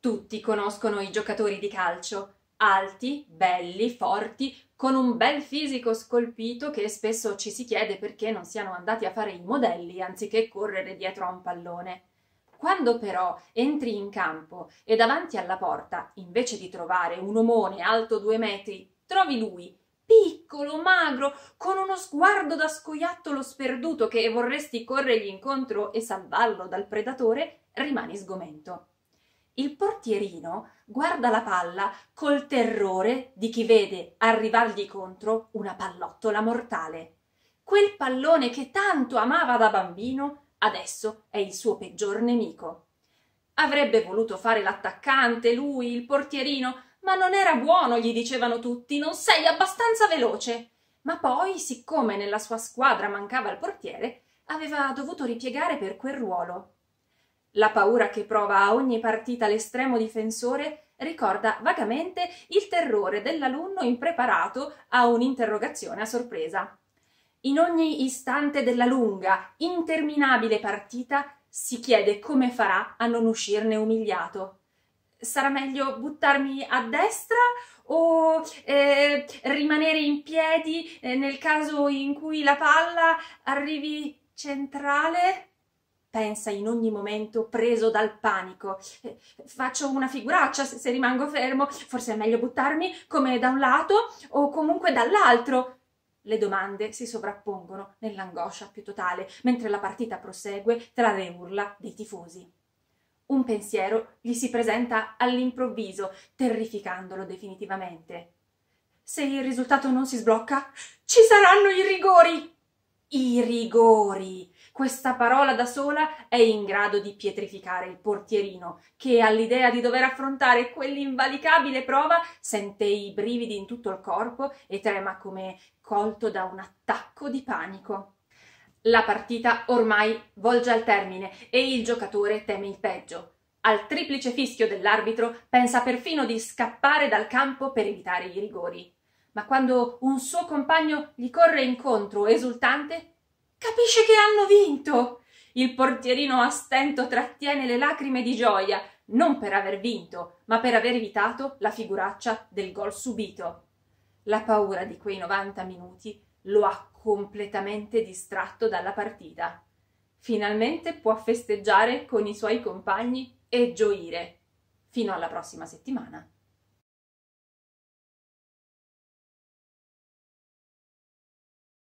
Tutti conoscono i giocatori di calcio, alti, belli, forti, con un bel fisico scolpito che spesso ci si chiede perché non siano andati a fare i modelli anziché correre dietro a un pallone. Quando però entri in campo e davanti alla porta, invece di trovare un omone alto due metri, trovi lui, piccolo, magro, con uno sguardo da scoiattolo sperduto che vorresti corrergli incontro e salvarlo dal predatore, rimani sgomento. Il portierino guarda la palla col terrore di chi vede arrivargli contro una pallottola mortale. Quel pallone che tanto amava da bambino adesso è il suo peggior nemico. Avrebbe voluto fare l'attaccante, lui, il portierino, ma non era buono, gli dicevano tutti, non sei abbastanza veloce. Ma poi, siccome nella sua squadra mancava il portiere, aveva dovuto ripiegare per quel ruolo. La paura che prova a ogni partita l'estremo difensore ricorda vagamente il terrore dell'alunno impreparato a un'interrogazione a sorpresa. In ogni istante della lunga, interminabile partita si chiede come farà a non uscirne umiliato sarà meglio buttarmi a destra o eh, rimanere in piedi eh, nel caso in cui la palla arrivi centrale? Pensa in ogni momento preso dal panico. Eh, faccio una figuraccia se, se rimango fermo, forse è meglio buttarmi come da un lato o comunque dall'altro. Le domande si sovrappongono nell'angoscia più totale mentre la partita prosegue tra le urla dei tifosi un pensiero gli si presenta all'improvviso, terrificandolo definitivamente. Se il risultato non si sblocca, ci saranno i rigori. I rigori. Questa parola da sola è in grado di pietrificare il portierino, che all'idea di dover affrontare quell'invalicabile prova sente i brividi in tutto il corpo e trema come colto da un attacco di panico. La partita ormai volge al termine e il giocatore teme il peggio. Al triplice fischio dell'arbitro pensa perfino di scappare dal campo per evitare i rigori. Ma quando un suo compagno gli corre incontro esultante, capisce che hanno vinto. Il portierino a stento trattiene le lacrime di gioia, non per aver vinto, ma per aver evitato la figuraccia del gol subito. La paura di quei 90 minuti lo ha completamente distratto dalla partita. Finalmente può festeggiare con i suoi compagni e gioire. Fino alla prossima settimana.